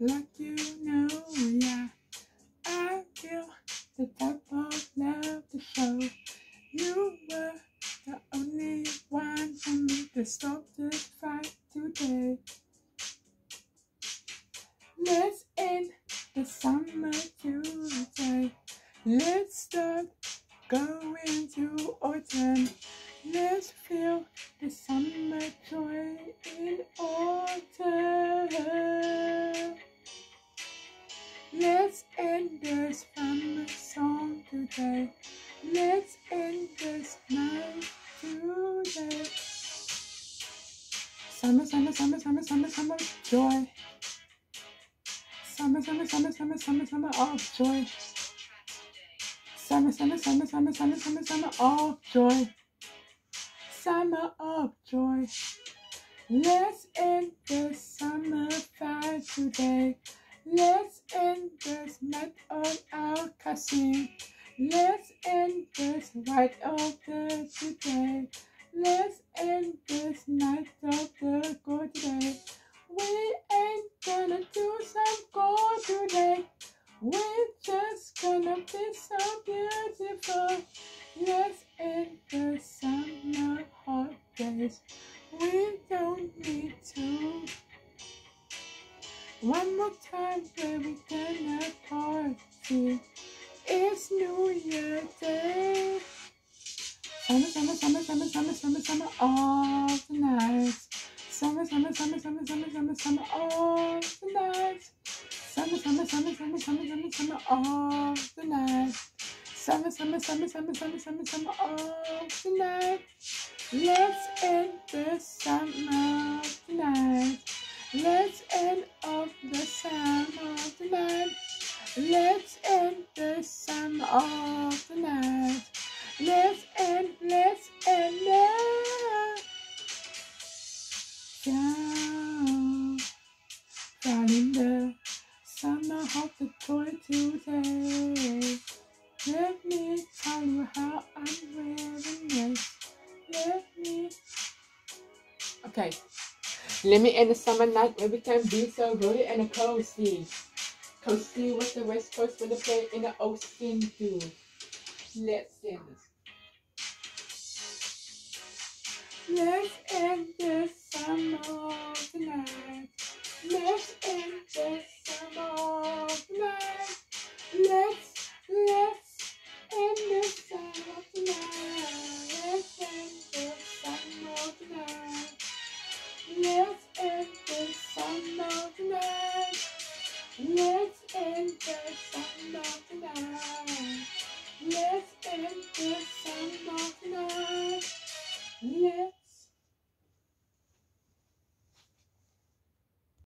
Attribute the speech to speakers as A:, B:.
A: like you know, yeah. I feel the type of love to show. You were the only one for me to stop the fight today. Let's end the summer today. Let's start going to autumn. Let's feel the summer joy end this summer song today. Let's end this night today. Summer, summer, summer, summer, summer, summer joy. Summer, summer, summer, summer, summer, summer of joy. Summer, summer, summer, summer, summer, summer, summer of joy. Summer of joy. Let's end the summer fire today. Let's end this night of Let's end this right of the today. Let's end this night of the go today. We ain't gonna do some gold today. We're just gonna be so beautiful. Let's end the summer hot days. We don't need to. One more time, baby, gonna party. It's New Year Day. Summer, summer, summer, summer, summer, summer, summer, all the nights. Summer, summer, summer, summer, summer, summer, summer, all the nights. Summer, summer, summer, summer, summer, summer, summer, all the nights. Summer, summer, summer, summer, summer, summer, summer, all the night. Let's end the summer tonight. Let's end of the summer tonight. Let's Okay. Let me end the summer night where we can be so rooty and cozy. Cozy what the West Coast when they play in the ocean too. Let's end this. Let's end the summer tonight. The summer